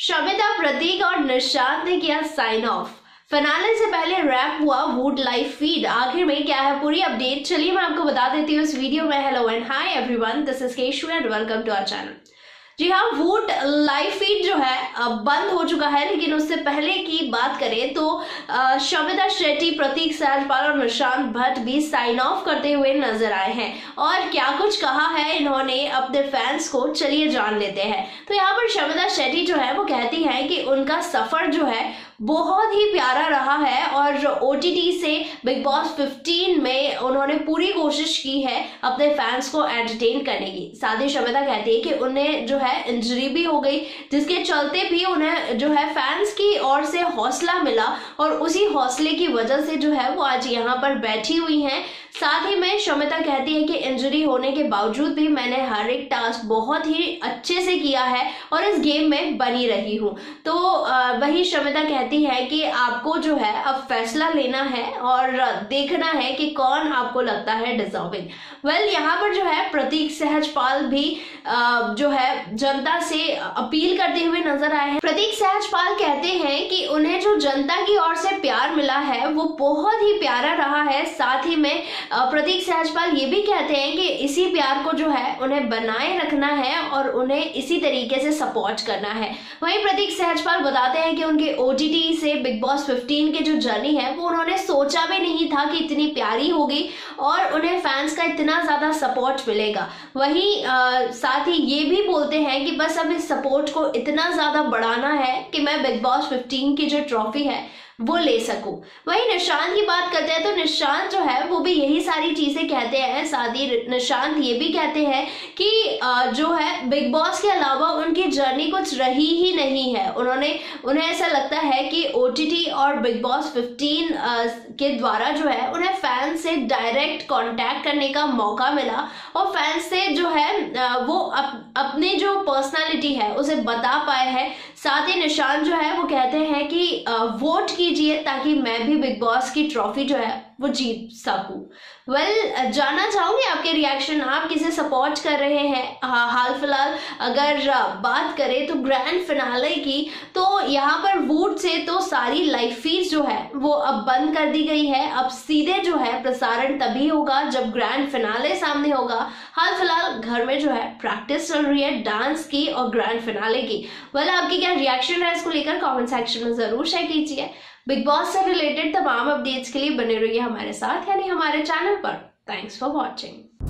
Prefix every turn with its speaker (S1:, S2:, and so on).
S1: शमिता, प्रतीक और निशांत ने किया साइन ऑफ़ फिनाले से पहले रैप हुआ वुड लाइफ फ़ीड आखिर में क्या है पूरी अपडेट चलिए मैं आपको बता देती हूँ इस वीडियो में. Hello and hi everyone this is Keshu and welcome to our channel जी हाँ वूट लाइव फ़ीड जो है बंद हो चुका है, लेकिन उससे पहले की बात करें तो शमिता शेट्टी, प्रतीक सहजपाल और निशांत भट्ट भी साइन ऑफ़ करते हुए नज़र आए हैं। और क्या कुछ कहा है, इन्होंने अपने फैंस को, चलिए जान लेते हैं। तो यहाँ पर शमिता शेट्टी जो है, वो कहती है कि उनका सफ़र जो है बहुत ही प्यारा रहा है और ओटीटी से बिग बॉस 15 में उन्होंने पूरी कोशिश की है अपने फैंस को एंटरटेन करने की। साथ ही शमिता कहती है कि उन्हें जो है इंजरी भी हो गई, जिसके चलते भी उन्हें जो है फैंस की ओर से हौसला मिला और उसी हौसले की वजह से जो है वो आज यहाँ पर बैठी हुई हैं। साथ ही में शमिता कहती है कि इंजरी होने के बावजूद भी मैंने हर एक टास्क बहुत ही अच्छे से किया है और इस गेम में बनी रही हूँ। तो वही शमिता कहती है कि आपको जो है अब फैसला लेना है और देखना है कि कौन आपको लगता है डिजर्विंग वेल well, यहाँ पर जो है प्रतीक सहजपाल भी जो है जनता से अपील करते हुए नज़र आए हैं। प्रतीक सहजपाल कहते हैं कि उन्हें जो जनता की ओर से प्यार मिला है वो बहुत ही प्यारा रहा है। साथ ही में प्रतीक सहजपाल ये भी कहते हैं कि इसी प्यार को जो है, उन्हें बनाए रखना है और उन्हें इसी तरीके से सपोर्ट करना है। वहीं प्रतीक सहजपाल बताते हैं कि उनके ओ से बिग बॉस 15 के जो जर्नी है, वो उन्होंने सोचा भी नहीं था कि इतनी प्यारी होगी और उन्हें फैंस का इतना ज़्यादा सपोर्ट मिलेगा। वहीं साथ ही ये भी बोलते हैं कि बस अब इस सपोर्ट को इतना ज़्यादा बढ़ाना है कि मैं बिग बॉस 15 की जो ट्रॉफी है वो ले सकूँ। वही निशांत की बात करते हैं तो निशांत जो है, वो भी यही सारी चीज़ें कहते हैं साथ ही निशांत ये भी कहते हैं कि जो है बिग बॉस के अलावा उनकी जर्नी कुछ रही ही नहीं है। उन्होंने उन्हें ऐसा लगता है कि ओटीटी और बिग बॉस 15 के द्वारा जो है उन्हें फैंस से डायरेक्ट कांटेक्ट करने का मौका मिला और फैंस से जो है वो अप, अपनी जो पर्सनालिटी है उसे बता पाए हैं। साथ ही निशान जो है वो कहते हैं कि वोट कीजिए ताकि मैं भी बिग बॉस की ट्रॉफी जो है वो जीत सकूँ। वेल well, जानना चाहूँगी आपके रिएक्शन आप किसे सपोर्ट कर रहे हैं हाल फ़िलहाल अगर बात करें तो ग्रैंड फिनाले की तो यहाँ पर वोट से तो सारी लाइव फ़ीस जो है, वो अब बंद कर दी गई है। अब सीधे जो है प्रसारण तभी होगा जब ग्रैंड फिनाले सामने होगा। हाल फ़िलहाल घर में जो है प्रैक्टिस चल रही है डांस की और ग्रैंड फिनाले की। वेल आपकी क्या रिएक्शन है इसको लेकर कॉमेंट सेक्शन में ज़रूर शेयर कीजिए। बिग बॉस से रिलेटेड तमाम अपडेट्स के लिए बने रहिए हमारे साथ, यानी हमारे चैनल पर। Thanks for watching